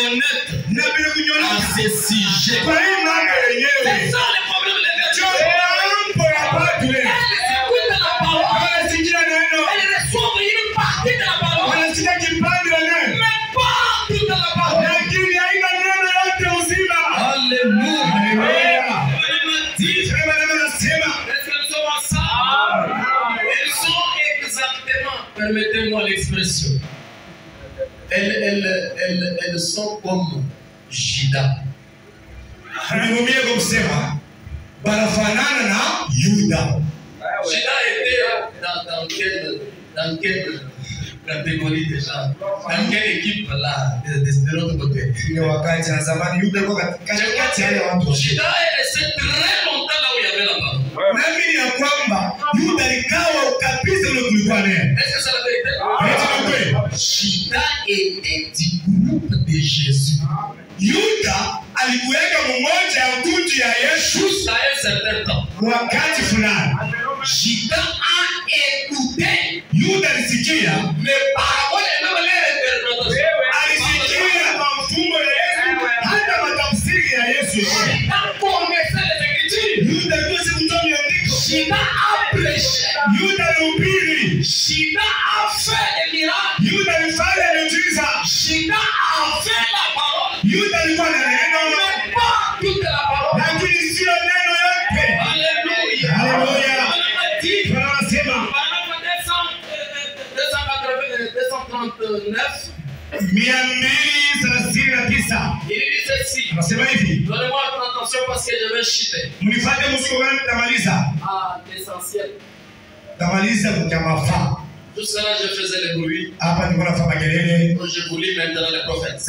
honnête. C'est si j'ai. C'est ça elles, elles, elles, elles sont comme kusema banafanana na Yuda. Judas était dans, dans, quelle, dans quelle catégorie déjà? Dans quelle équipe là, de, de, de l'autre côté? Ile wakati na zamani Yuda alikuwa katikati ya wale watu Judas est resté très longtemps là où il y avait la parole. naamini ya kwamba Yuda alikawa kabisa ule kulikuwa neno Est-ce que c'est la vérité Juda était du groupe de Jésus. Yuda alikuweka mmoja ya kundi ya Yesu wakati fulani. Juda a écouté. Yuda alisikia alisikia ya Yesu hata matafsiri ya Yesu. Yuda alihubiri, shida afanye miradi. Yuda alifanya miujiza, shida afanye parole. Yuda alikuwa na neno, lakini sio neno yote. Haleluya, haleluya. Wanasema mia mbili thelathini na tisa ceci. anasema hivi Donnez-moi votre attention parce que je vais chuter. mnifate msikogani tamaliza Ah, l'essentiel. tamaliza kwa mafaa Jusque là, je faisais le bruit. hapa nilikuwa nafanya makelele Je vous lis maintenant les prophètes.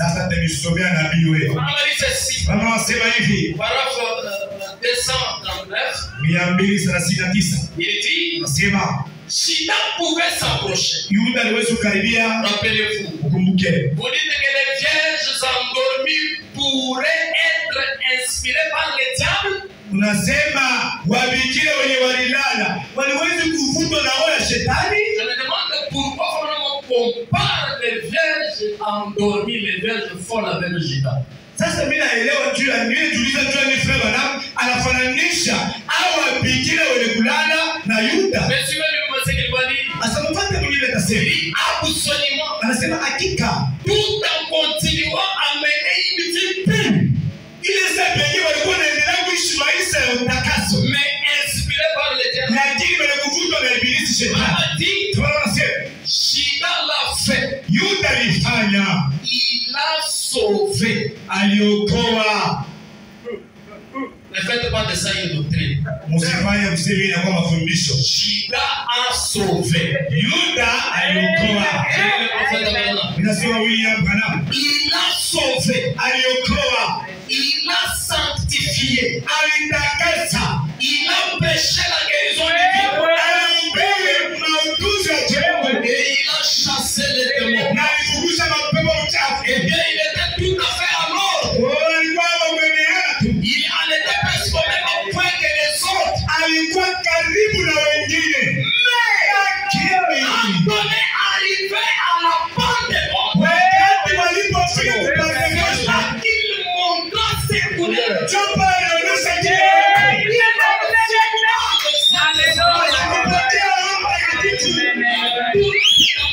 Paragraphe euh, 239, mia mbili thelathini na tisa il dit Judas pouvait s'approcher. Rappelez-vous. Vous dites que les vierges endormies pourraient être inspirées par le diable. unasema wabikira wenye walilala. Waliwezi kuvutwa na roho ya shetani? Je me demande pourquoi on compare les vierges endormies, les vierges folles avec Judas. sasa mi naelewa juu ya juu ya anafananisha au wabikira wenye kulala na yuda? Mwingine atasema anasema hakika Tout dit shida la fait. Yuda alifanya, il a sauvé, aliokoa. Nafanya part de ça hiyo doctrine. Msifanye msiri na kwa mafundisho. Shida a sauvé. Yuda aliokoa. Ninasema William Branham. Il a sauvé, aliokoa. Il a sanctifié, alitakasa. Il a empêché la guérison divine. Amém.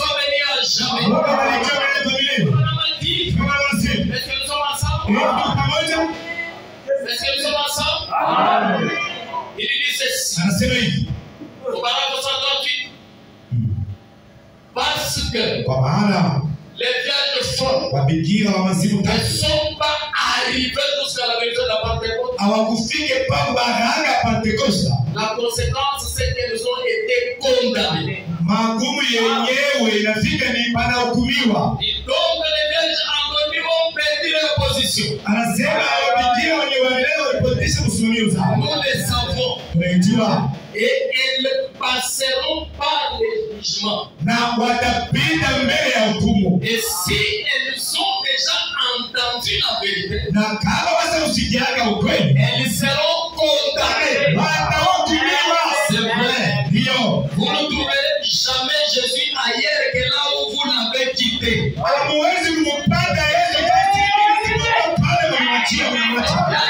Comme Adam. Les viandes de fond. La béquille, la massive. Ne sont pas arrivées jusqu'à la maison de la Pentecôte. Alors, vous fiquez pas baranga Pentecôte. La conséquence, c'est qu'elles ont été condamnées magumu yenyewe inafika ni panahukumiwa. Anasema wapitia wenye waelewa walipotesha kusimamia uzao. Tunajua na watapita mbele ya hukumu. Na kama wasa usikiaga ukweli, watakuwa hamuwezi kumpata Yesu pale mlimwachia, mlimwacha.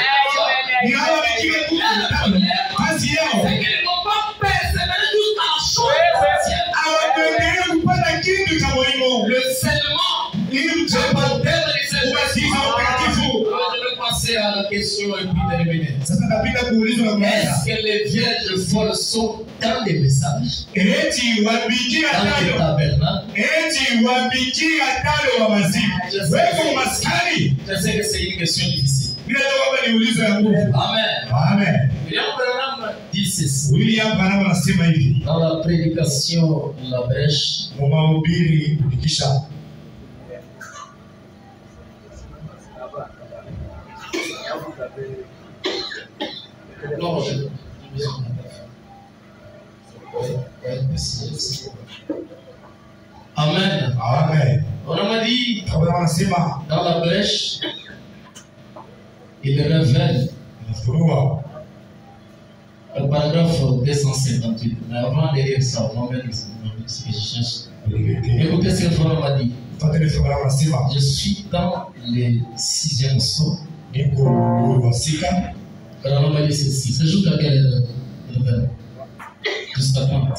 Ni mchapa baptême question et puis terminer. Est-ce que les vierges folles sont dans des messages? Dans des tabernacles Je sais, je sais que c'est une question difficile. Amen. Amen. William Branham anasema hivi. Dans la prédication la brèche, mumahubiri kupitisha Amen. Amen. On m'a dit dans la brèche, il révèle le paragraphe 258. Mais avant de lire ça, on va mettre ce que je cherche. Écoutez ce que le frère m'a dit. Je suis dans le sixième saut. Dit. C'est quelle le verbe Jusqu'à quand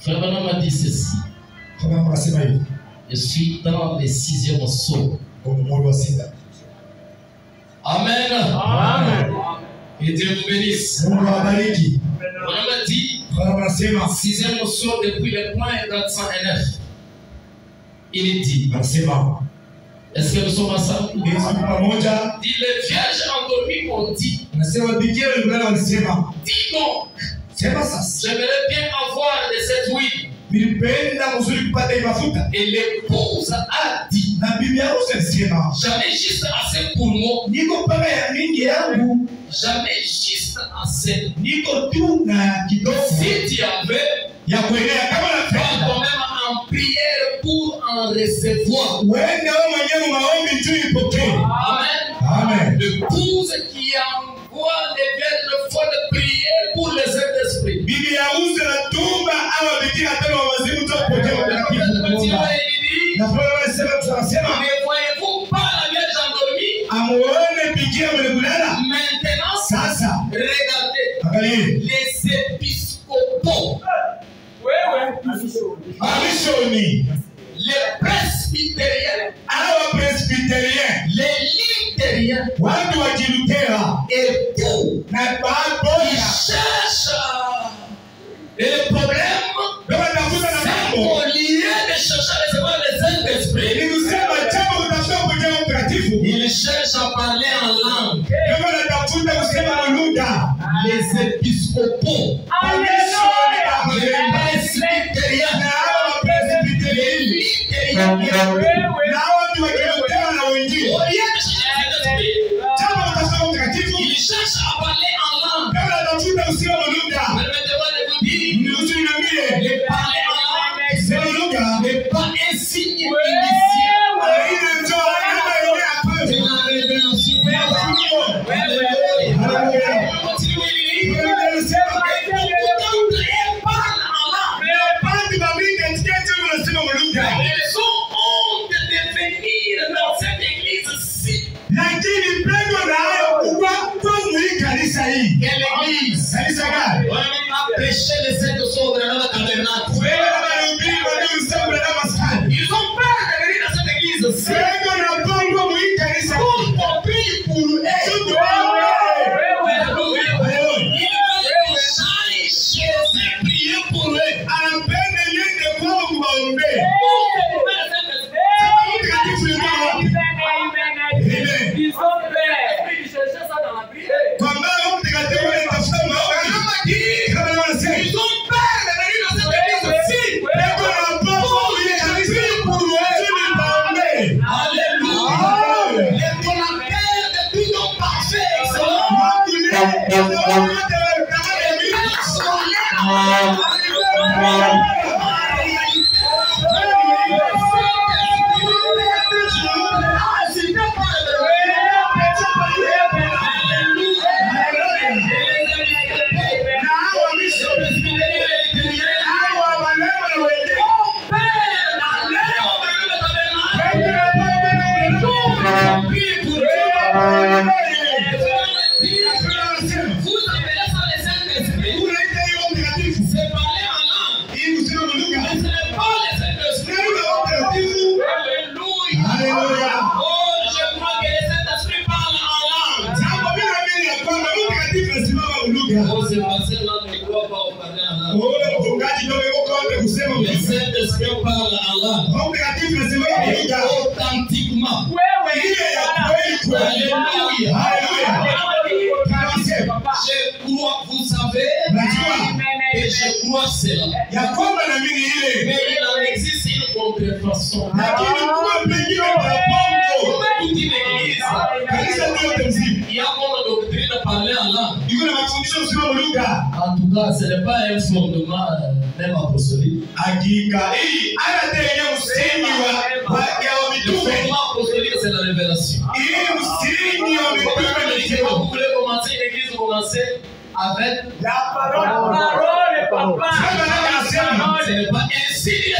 Frère Branham m'a dit ceci. Je suis dans le sixième saut. niko uhuru wa sika Amen. Amen. Et Dieu vous bénisse. M'a dit, sixième saut depuis le point 409. Il dit, anasema est-ce que nous sommes ensemble? Yesu yuko pamoja. Dit, les vierges endormies ont dit, bikira walisema dis donc, sema sasa, j'aimerais bien avoir de cette huile. nilipenda mzuri kupata hii mafuta, Et l'épouse a dit, na bibi harusi alisema j'en ai juste assez pour moi, niko mpaka ya mingi yangu, j'en ai juste assez. niko tu na kidogo Si tu en veux, ya kuenea kama va recevoir. wewe mwenyewe maombi tu ipokee. Amen. Amen. L'épouse qui envoie les vierges folles prier pour les Saint-Esprit. Bibi wazimu Le utakatifu Na tunasema voyez-vous pas la Vierge endormie? Amuone. Maintenant, Sasa regardez les épiscopaux, amishoni les presbytériens, awa presbyterien les luthériens watu wa utungaji ndio yuko wapi kusema. Mambo negative lazima inakuja wewe ile ya kweli kweli. Haleluya kanasema je kuwa kusabe najua. Je kuwa sela. Ya kwamba na mimi ile. Mais il existe une contrefaçon lakini msimamo lugha. Hatukasema elfu mnuma mema kusudi. Hakika hii hata tena msingi wa ya c'est la révélation. Hii msingi wa mitume ni sema kule avec la parole. La parole papa. C'est pas un signe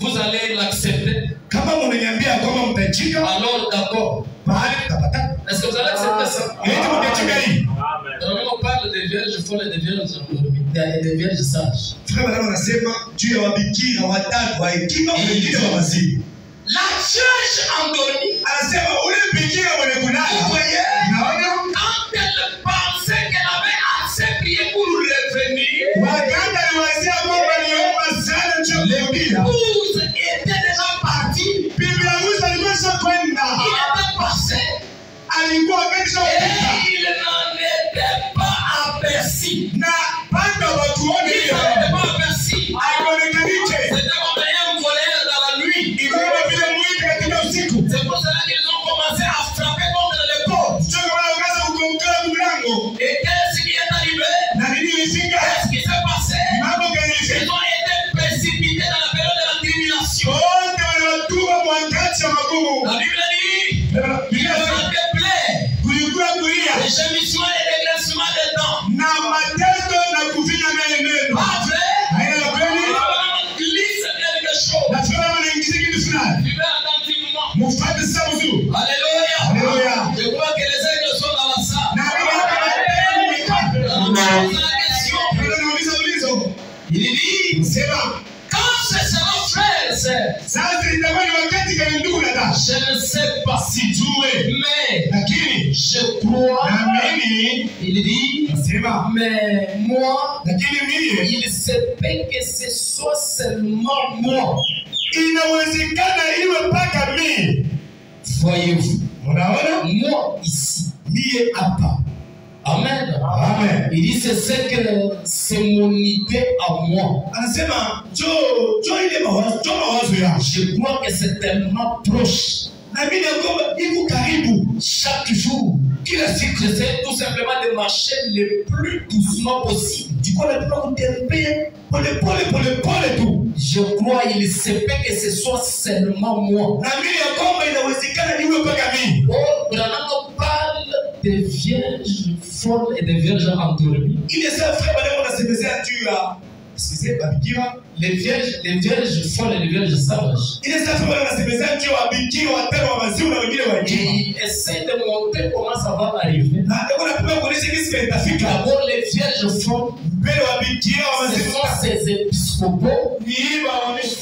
vous allez l'accepter. Alors d'accord. Est-ce que vous allez accepter ça? On parle des vierges folles et des vierges endormies, des vierges sages. Frère madame. La church endormie. Vous voyez? Quand elle pensait qu'elle avait assez prié pour revenir. Wagani était déjà. Il il était. Sasa itamani wakati gani ndugu dada? Je ne sais pas sijue. Mais lakini je crois. Naamini. Ili nasema. Mais moi voyez-vous Moi ici. Lié à part. Amen. Amen. Il dit c'est ce que c'est mon idée à moi. Je crois que c'est tellement proche. Naamini ya kwamba iko karibu Chaque jour, kila siku j'essaie tout simplement de marcher le plus doucement possible. jikuwa napima kutembea polepole polepole tu Je crois il se peut que ce soit seulement moi. inawezekana mpaka mie Oh, Branham parle des vierges folles et des vierges endormies. ile saa frère bale wanasemezea juu ya Les vierges, les vierges folles et les vierges sages. Et jima il essaie de montrer comment ça va arriver. D'abord, les vierges folles, ce sont ces épiscopaux.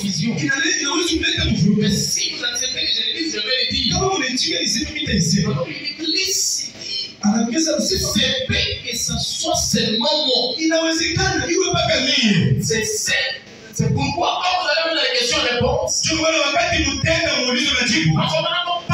Vision. mvurugo Mais si vous acceptez que je le dise, je vais le dire. Ce soit seulement inawezekana iwe mpaka mie C'est pourquoi quand vous allez avoir des questions-réponses, Ndio maana wakati mtenda muulizo na jibu en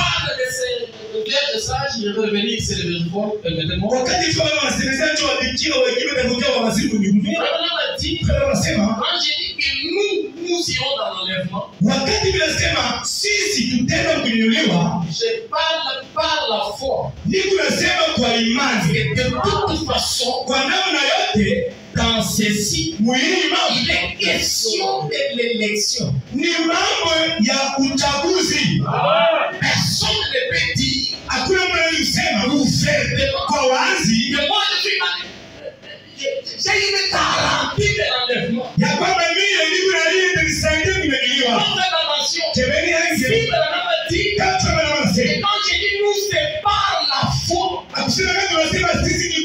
wakati vinasema sisi tutenda kuinuliwa nikunasema kwa imani kwa namna yote dans ceci, mambo il est question de l'élection. uchaguzi. Personne ne peut dire. Je suis dans- j'ai une garantie de l'enlèvement. yangu Branham a dit kama kama Et quand j'ai dit nous, c'est par la foi. akusema kama wanasema sisi ni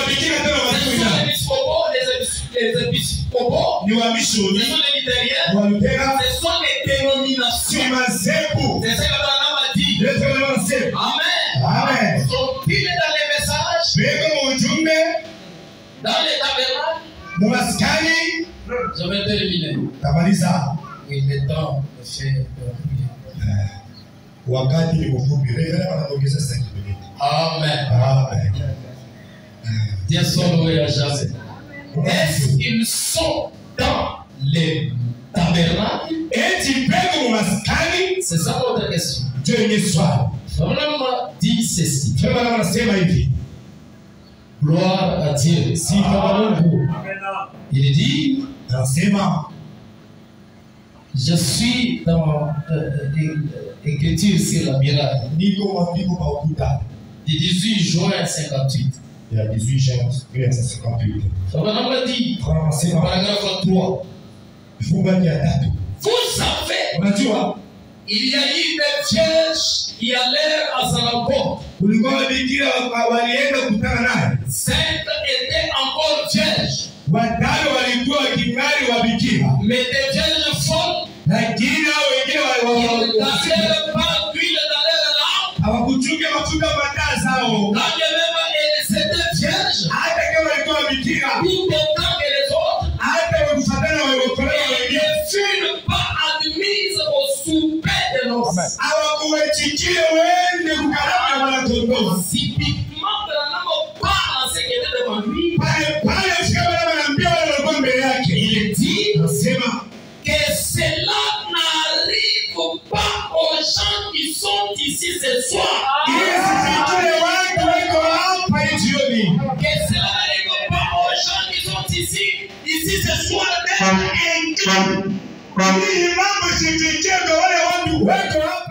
ce sont les luthériens, ce sont les dénominations. mazebu C'est ce que Branham a dit. Amen. amen dans les messages, bego mu ujumbe dans les tabernacles Je vais terminer. tamaliza Il est temps de faire de prier. wakati ni mfupi leo wanaongeza sasa kidogo Amen. amen Dieu soit loué à jamais. Est-ce qu'ils sont dans les tabernacles. Maskani C'est ça notre question. ndio yenye swali Vraiment dit ceci. Gloire à Dieu. kwa Mungu Il dit anasema Je suis dans l'écriture sur la miracle du 18 juin 58. Ya 18 Jean 1958 Vraiment dit, anasema paragraphe 3. funga ya tatu Vous savez, unajua il y a eu des vierges qui allèrent à sa rencontre. Cinq étaient encore wabikira mais des vierges pale pale mbele yake. Il dit nasema que cela n'arrive pas aux gens qui sont ici ce soir. ili sifikire watu wako hapa hii jioni. Que cela n'arrive pas aux gens qui sont ici, ici ce soir. mambo sifikie wale watu wako hapa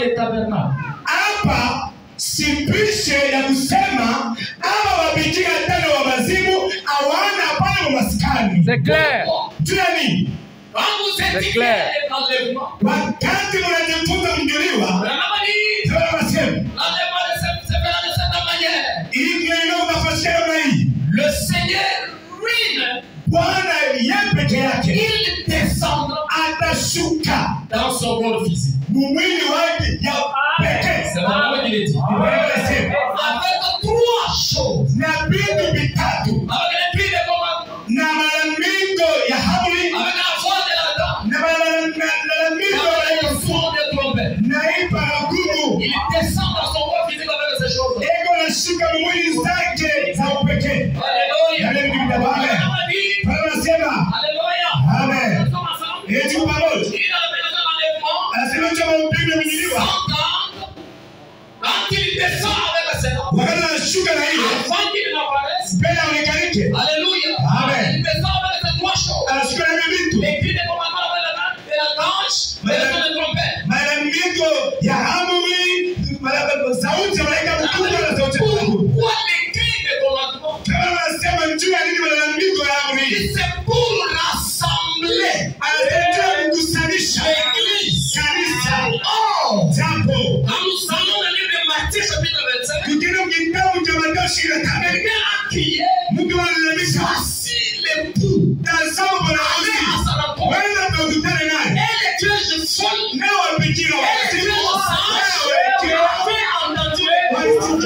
les tabernacles. Hapa sipisho ya kusema hawa wabikira tano wa wazimu hawana pale. C'est clair. C'est clair. Wakati Le Seigneur ruine. Bwana yeye peke yake. Il dans son corps physique. wakati anashuka na hilo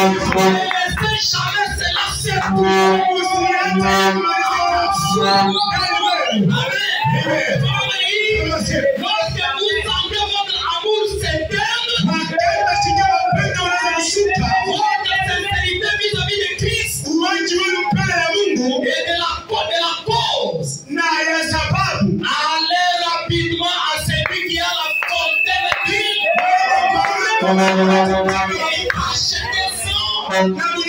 Thank you. jamais. Vous Amen. Amen. Amen and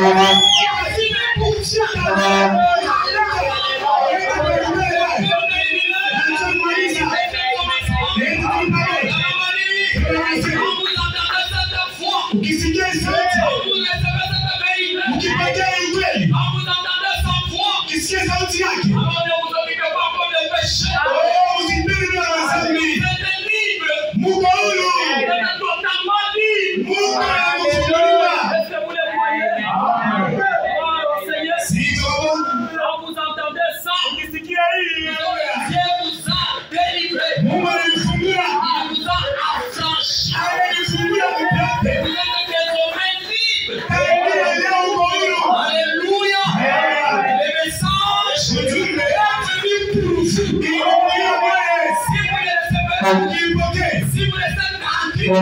Thank you.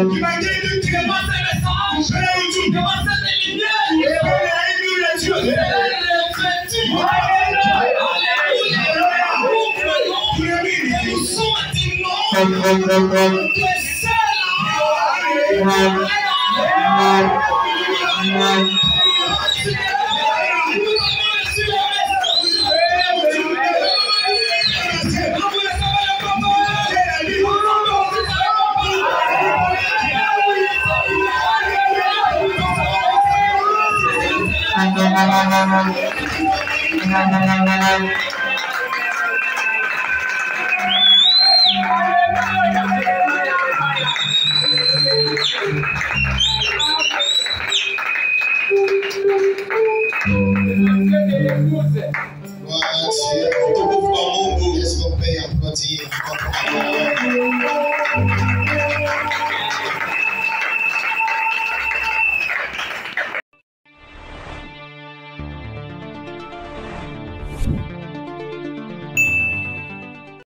Il m'a dit que tu commences à descendre. Je l'ai où tu commences à t'éliminer. Et on a ému les yeux. Alléluia. Nous sommes maintenant le seul. Thank you.